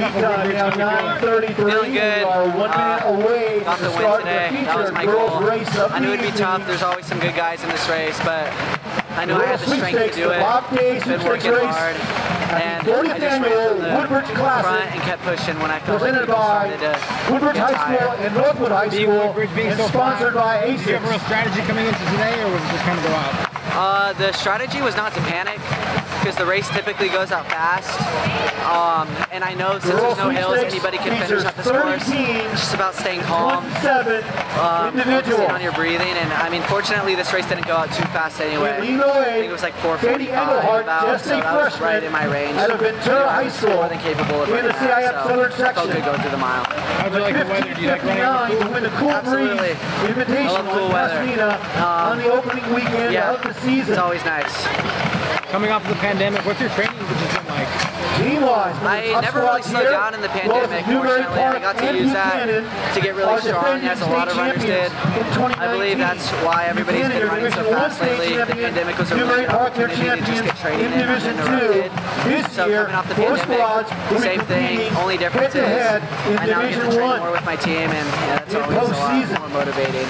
Peak time now 9:33. Feeling good. We are one minute Uh, away Got the win today. That was my goal. I knew it'd be tough. There's always some good guys in this race, but I knew I had the strength to do the it. Bob Day Been working race hard, and I just ran annual from the front and kept pushing when I felt like presented people by started to Woodbridge get High School and Northwood High School, Woodbridge being so sponsored flat, by Did you have a real strategy coming into today, or was it just kind of go out? Uh, the strategy was not to panic because the race typically goes out fast. Um, and I know since there's no hills, anybody can finish features up this 30 course. It's just about staying calm, 27 um, focusing on your breathing. And I mean, fortunately, this race didn't go out too fast anyway. I think it was like Katie 445 Engelhardt, about, just so a that was freshman right in my range. out of Ventura High School More than capable of in the running CIF that, so Southern Felt section. good going through the mile. How'd you like the weather? Do you like running on 59 the to pool? win the Cool Absolutely. Breeze Invitation I love cool on weather. Pasadena on the opening weekend Yeah, of the season. it's always nice. Coming off of the pandemic, what's your training just been like? I never really slowed down in the pandemic. Fortunately, I got to use that to get really strong, as a lot of runners did. I believe that's why everybody's been running so fast lately. The pandemic was a really good opportunity to just get training in Division and rotate. This So year, coming off the pandemic, same thing. Only difference is I now get to train more with my team, and yeah, that's always a lot more motivating.